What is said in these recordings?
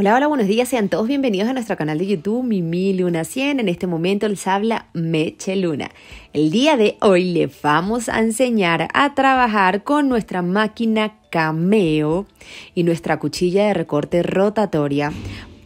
Hola, hola, buenos días, sean todos bienvenidos a nuestro canal de YouTube Mimi Luna 100. En este momento les habla Meche Luna. El día de hoy le vamos a enseñar a trabajar con nuestra máquina Cameo y nuestra cuchilla de recorte rotatoria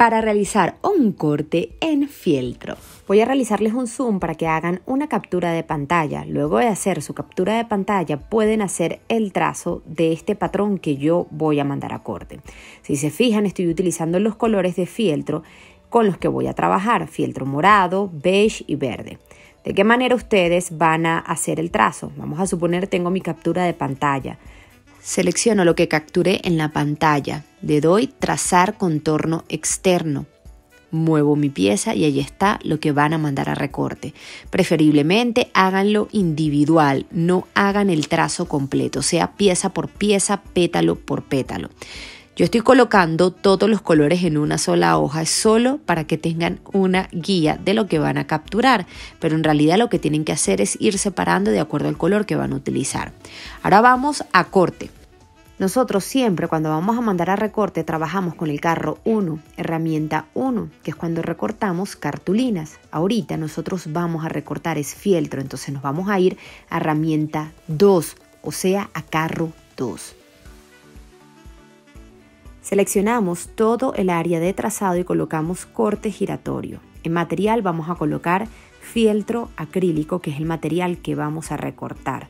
para realizar un corte en fieltro. Voy a realizarles un zoom para que hagan una captura de pantalla. Luego de hacer su captura de pantalla pueden hacer el trazo de este patrón que yo voy a mandar a corte. Si se fijan estoy utilizando los colores de fieltro con los que voy a trabajar, fieltro morado, beige y verde. ¿De qué manera ustedes van a hacer el trazo? Vamos a suponer tengo mi captura de pantalla. Selecciono lo que capturé en la pantalla. Le doy trazar contorno externo. Muevo mi pieza y ahí está lo que van a mandar a recorte. Preferiblemente háganlo individual, no hagan el trazo completo, sea pieza por pieza, pétalo por pétalo. Yo estoy colocando todos los colores en una sola hoja, solo para que tengan una guía de lo que van a capturar, pero en realidad lo que tienen que hacer es ir separando de acuerdo al color que van a utilizar. Ahora vamos a corte. Nosotros siempre cuando vamos a mandar a recorte trabajamos con el carro 1, herramienta 1, que es cuando recortamos cartulinas. Ahorita nosotros vamos a recortar es fieltro, entonces nos vamos a ir a herramienta 2, o sea, a carro 2. Seleccionamos todo el área de trazado y colocamos corte giratorio. En material vamos a colocar fieltro acrílico, que es el material que vamos a recortar.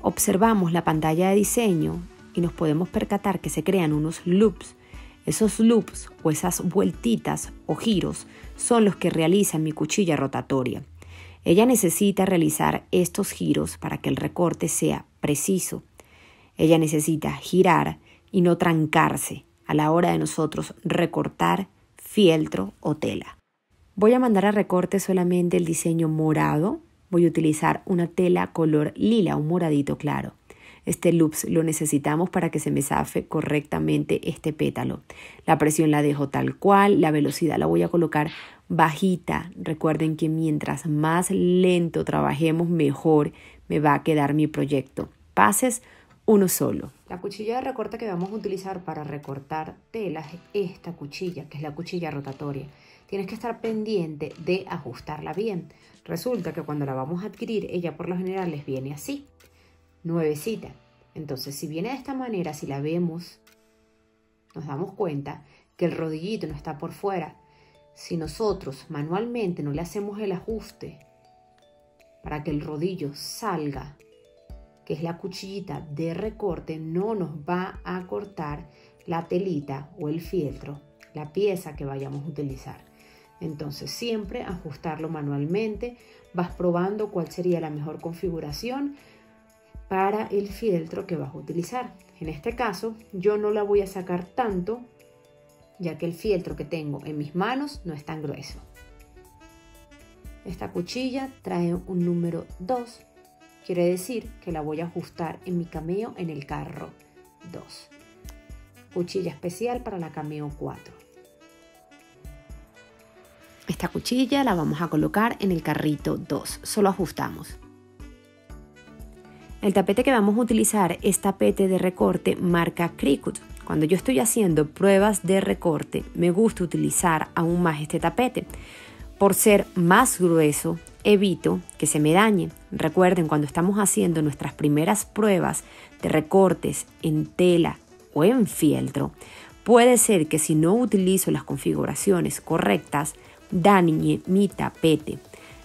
Observamos la pantalla de diseño y nos podemos percatar que se crean unos loops. Esos loops o esas vueltitas o giros son los que realiza mi cuchilla rotatoria. Ella necesita realizar estos giros para que el recorte sea preciso. Ella necesita girar y no trancarse a la hora de nosotros recortar fieltro o tela. Voy a mandar a recorte solamente el diseño morado. Voy a utilizar una tela color lila, un moradito claro. Este loops lo necesitamos para que se me zafe correctamente este pétalo. La presión la dejo tal cual, la velocidad la voy a colocar bajita. Recuerden que mientras más lento trabajemos, mejor me va a quedar mi proyecto. Pases uno solo. La cuchilla de recorte que vamos a utilizar para recortar telas es esta cuchilla, que es la cuchilla rotatoria. Tienes que estar pendiente de ajustarla bien. Resulta que cuando la vamos a adquirir, ella por lo general les viene así, nuevecita. Entonces, si viene de esta manera, si la vemos, nos damos cuenta que el rodillito no está por fuera. Si nosotros manualmente no le hacemos el ajuste para que el rodillo salga que es la cuchillita de recorte, no nos va a cortar la telita o el fieltro, la pieza que vayamos a utilizar. Entonces siempre ajustarlo manualmente, vas probando cuál sería la mejor configuración para el fieltro que vas a utilizar. En este caso yo no la voy a sacar tanto ya que el fieltro que tengo en mis manos no es tan grueso. Esta cuchilla trae un número 2 Quiere decir que la voy a ajustar en mi cameo en el carro 2. Cuchilla especial para la cameo 4. Esta cuchilla la vamos a colocar en el carrito 2. Solo ajustamos. El tapete que vamos a utilizar es tapete de recorte marca Cricut. Cuando yo estoy haciendo pruebas de recorte, me gusta utilizar aún más este tapete. Por ser más grueso, evito que se me dañe. Recuerden, cuando estamos haciendo nuestras primeras pruebas de recortes en tela o en fieltro, puede ser que si no utilizo las configuraciones correctas, dañe mi tapete.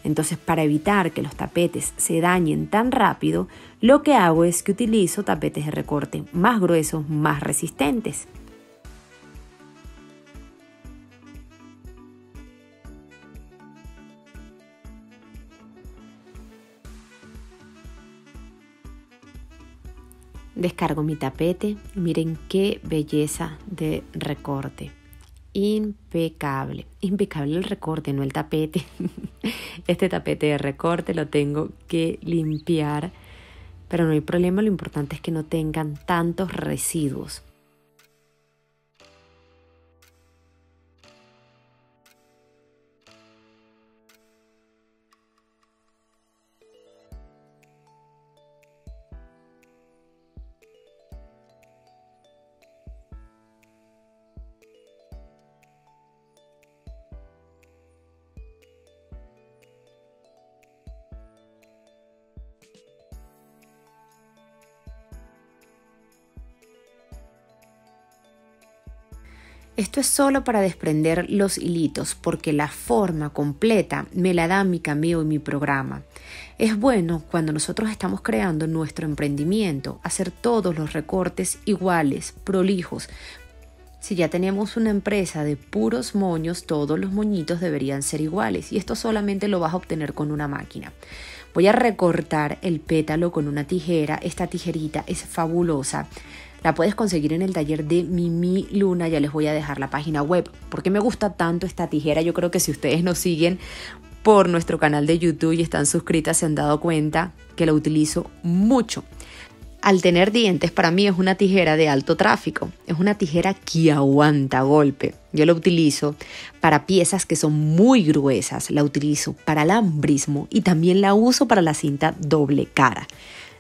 Entonces, para evitar que los tapetes se dañen tan rápido, lo que hago es que utilizo tapetes de recorte más gruesos, más resistentes. Descargo mi tapete. Miren qué belleza de recorte. Impecable. Impecable el recorte, no el tapete. Este tapete de recorte lo tengo que limpiar. Pero no hay problema, lo importante es que no tengan tantos residuos. Esto es solo para desprender los hilitos porque la forma completa me la da mi cameo y mi programa. Es bueno cuando nosotros estamos creando nuestro emprendimiento hacer todos los recortes iguales, prolijos. Si ya tenemos una empresa de puros moños, todos los moñitos deberían ser iguales y esto solamente lo vas a obtener con una máquina. Voy a recortar el pétalo con una tijera. Esta tijerita es fabulosa. La puedes conseguir en el taller de Mimi Luna, ya les voy a dejar la página web. ¿Por qué me gusta tanto esta tijera? Yo creo que si ustedes nos siguen por nuestro canal de YouTube y están suscritas se han dado cuenta que la utilizo mucho. Al tener dientes, para mí es una tijera de alto tráfico. Es una tijera que aguanta golpe. Yo la utilizo para piezas que son muy gruesas. La utilizo para alambrismo y también la uso para la cinta doble cara.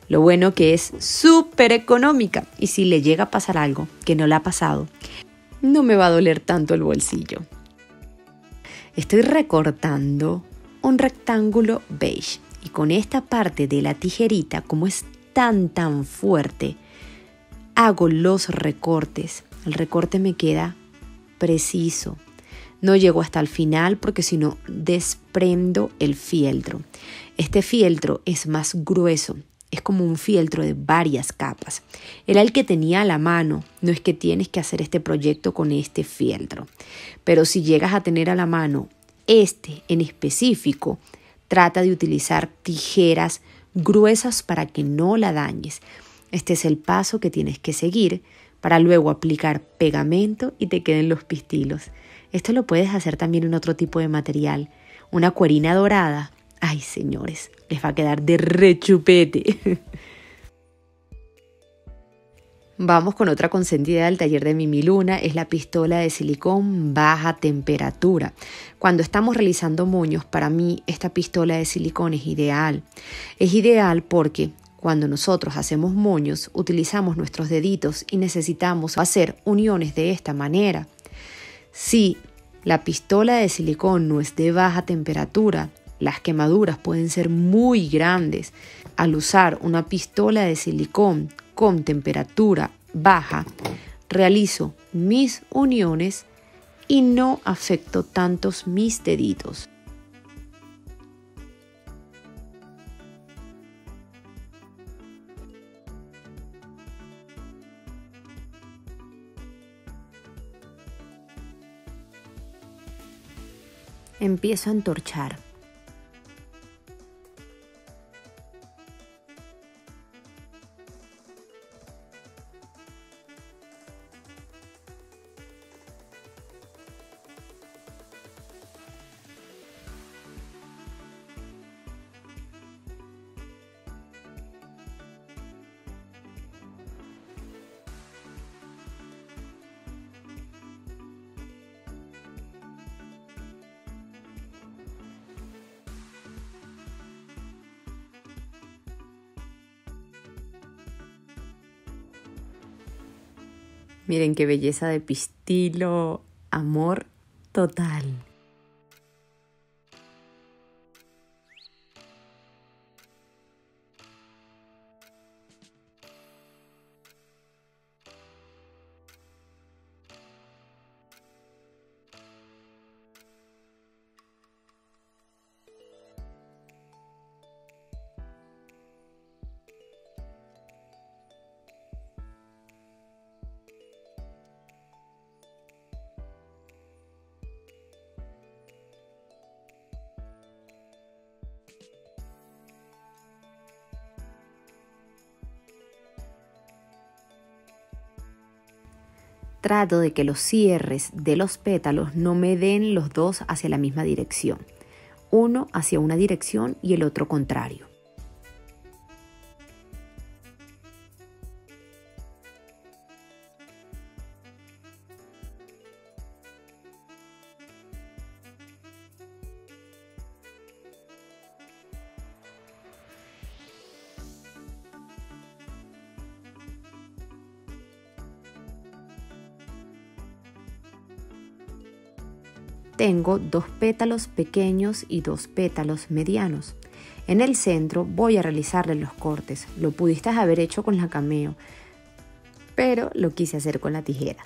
Lo bueno que es súper económica y si le llega a pasar algo que no le ha pasado, no me va a doler tanto el bolsillo. Estoy recortando un rectángulo beige y con esta parte de la tijerita, como es tan tan fuerte, hago los recortes. El recorte me queda preciso. No llego hasta el final porque si no desprendo el fieltro. Este fieltro es más grueso, es como un fieltro de varias capas. Era el que tenía a la mano, no es que tienes que hacer este proyecto con este fieltro. Pero si llegas a tener a la mano este en específico, trata de utilizar tijeras gruesas para que no la dañes. Este es el paso que tienes que seguir para luego aplicar pegamento y te queden los pistilos. Esto lo puedes hacer también en otro tipo de material. Una cuerina dorada Ay, señores, les va a quedar de rechupete. Vamos con otra consentida del taller de Mimi Luna, es la pistola de silicón baja temperatura. Cuando estamos realizando moños, para mí esta pistola de silicón es ideal. Es ideal porque cuando nosotros hacemos moños, utilizamos nuestros deditos y necesitamos hacer uniones de esta manera. Si la pistola de silicón no es de baja temperatura, las quemaduras pueden ser muy grandes. Al usar una pistola de silicón con temperatura baja, realizo mis uniones y no afecto tantos mis deditos. Empiezo a entorchar. Miren qué belleza de pistilo, amor total. Trato de que los cierres de los pétalos no me den los dos hacia la misma dirección, uno hacia una dirección y el otro contrario. Tengo dos pétalos pequeños y dos pétalos medianos. En el centro voy a realizarle los cortes. Lo pudiste haber hecho con la cameo, pero lo quise hacer con la tijera.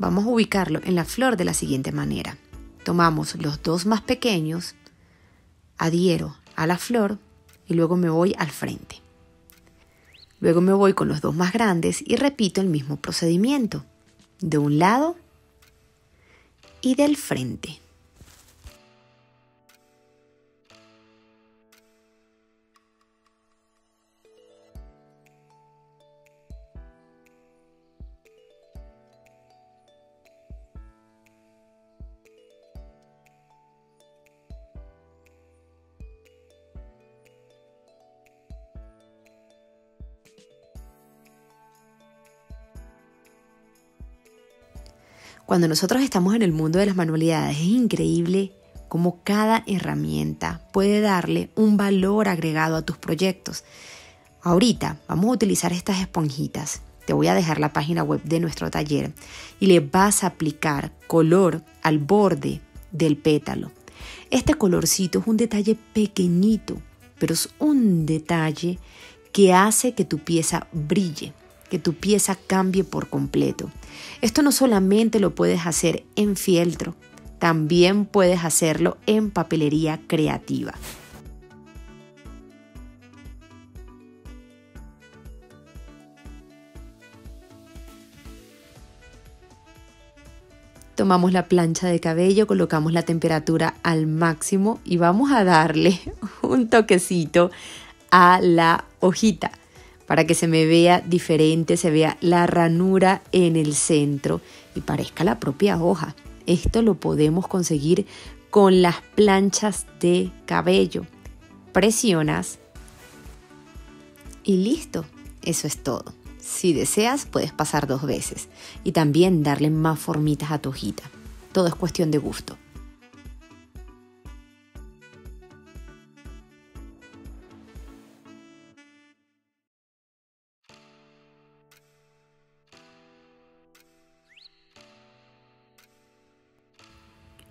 Vamos a ubicarlo en la flor de la siguiente manera. Tomamos los dos más pequeños, adhiero a la flor y luego me voy al frente. Luego me voy con los dos más grandes y repito el mismo procedimiento, de un lado y del frente. Cuando nosotros estamos en el mundo de las manualidades es increíble cómo cada herramienta puede darle un valor agregado a tus proyectos. Ahorita vamos a utilizar estas esponjitas. Te voy a dejar la página web de nuestro taller y le vas a aplicar color al borde del pétalo. Este colorcito es un detalle pequeñito, pero es un detalle que hace que tu pieza brille que tu pieza cambie por completo. Esto no solamente lo puedes hacer en fieltro, también puedes hacerlo en papelería creativa. Tomamos la plancha de cabello, colocamos la temperatura al máximo y vamos a darle un toquecito a la hojita para que se me vea diferente, se vea la ranura en el centro y parezca la propia hoja. Esto lo podemos conseguir con las planchas de cabello. Presionas y listo. Eso es todo. Si deseas, puedes pasar dos veces y también darle más formitas a tu hojita. Todo es cuestión de gusto.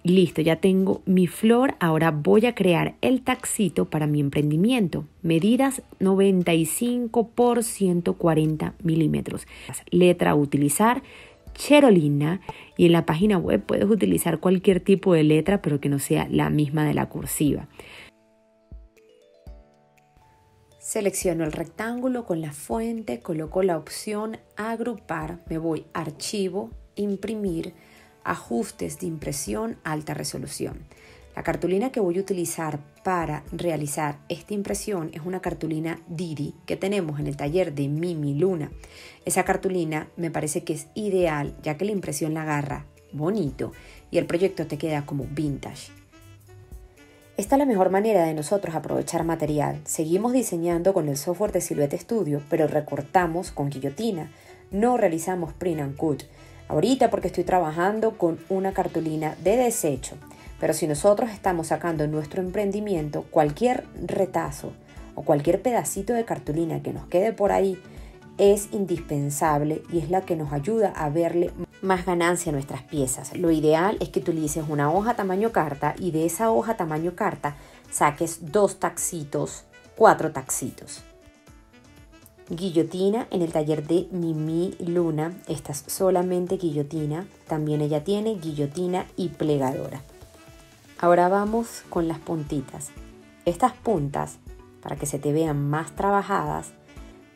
Listo, ya tengo mi flor, ahora voy a crear el taxito para mi emprendimiento. Medidas 95 por 140 milímetros. Letra a utilizar, Cherolina y en la página web puedes utilizar cualquier tipo de letra pero que no sea la misma de la cursiva. Selecciono el rectángulo con la fuente, coloco la opción agrupar, me voy archivo, imprimir, ajustes de impresión alta resolución. La cartulina que voy a utilizar para realizar esta impresión es una cartulina Didi que tenemos en el taller de Mimi Luna. Esa cartulina me parece que es ideal ya que la impresión la agarra bonito y el proyecto te queda como vintage. Esta es la mejor manera de nosotros aprovechar material. Seguimos diseñando con el software de Silhouette Studio, pero recortamos con guillotina. No realizamos print and cut ahorita porque estoy trabajando con una cartulina de desecho. Pero si nosotros estamos sacando nuestro emprendimiento, cualquier retazo o cualquier pedacito de cartulina que nos quede por ahí es indispensable y es la que nos ayuda a verle más ganancia a nuestras piezas. Lo ideal es que utilices una hoja tamaño carta y de esa hoja tamaño carta saques dos taxitos, cuatro taxitos guillotina en el taller de Mimi Luna. Esta es solamente guillotina. También ella tiene guillotina y plegadora. Ahora vamos con las puntitas. Estas puntas, para que se te vean más trabajadas,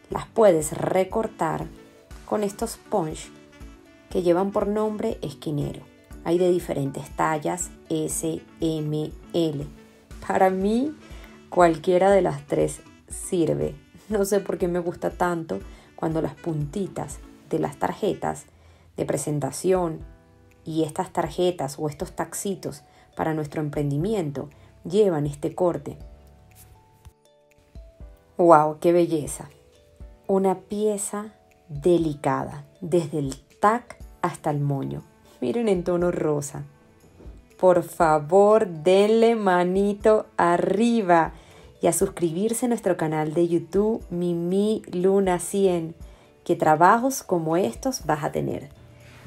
las puedes recortar con estos punch que llevan por nombre esquinero. Hay de diferentes tallas, S, M, L. Para mí, cualquiera de las tres sirve no sé por qué me gusta tanto cuando las puntitas de las tarjetas de presentación y estas tarjetas o estos taxitos para nuestro emprendimiento llevan este corte. ¡Wow! ¡Qué belleza! Una pieza delicada, desde el tac hasta el moño. Miren en tono rosa. Por favor, denle manito arriba y a suscribirse a nuestro canal de YouTube Mimi Luna 100, que trabajos como estos vas a tener.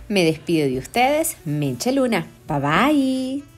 Me despido de ustedes, Menche Luna. Bye bye.